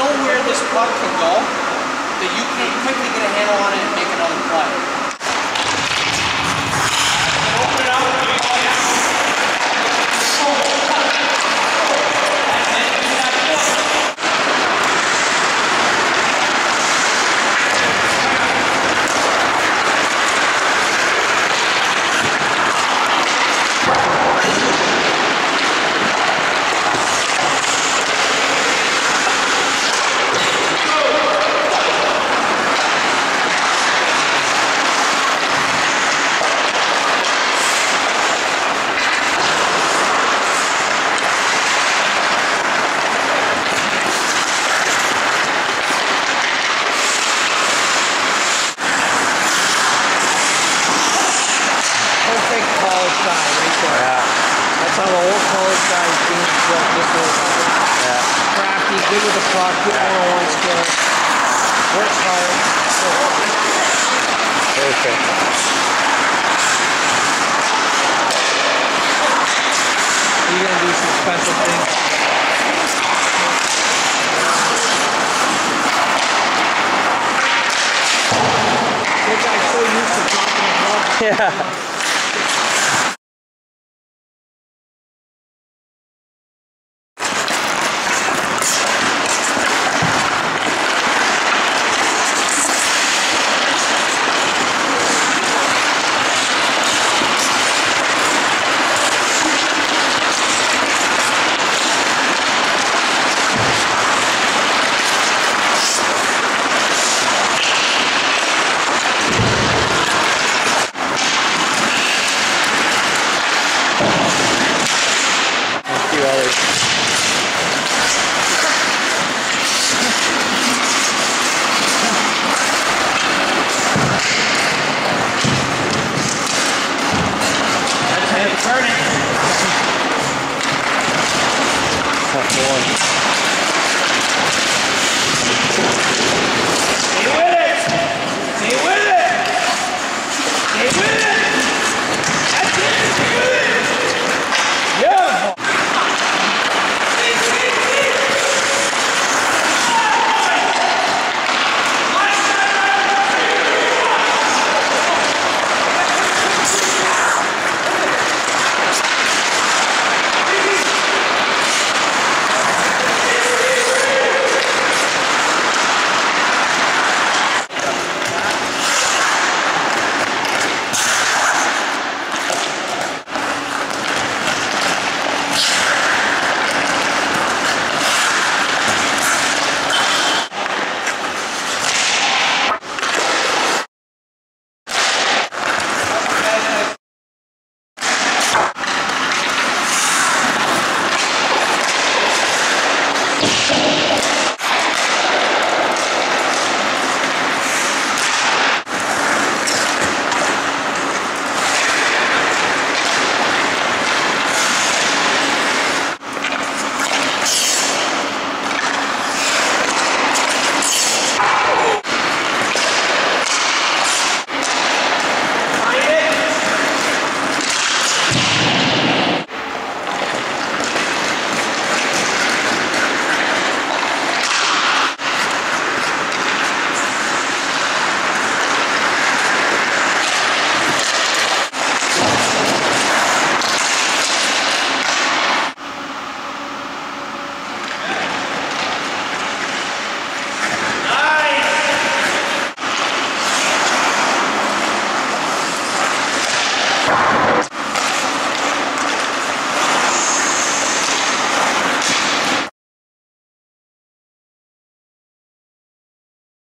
know where this puck can go, that you can't quickly get a handle on college right there. Yeah. That's how the old college guys being built. This was Yeah. crafty, good with the puck, good one-on-one skills, works hard. Perfect. He's gonna do some special things. This よし。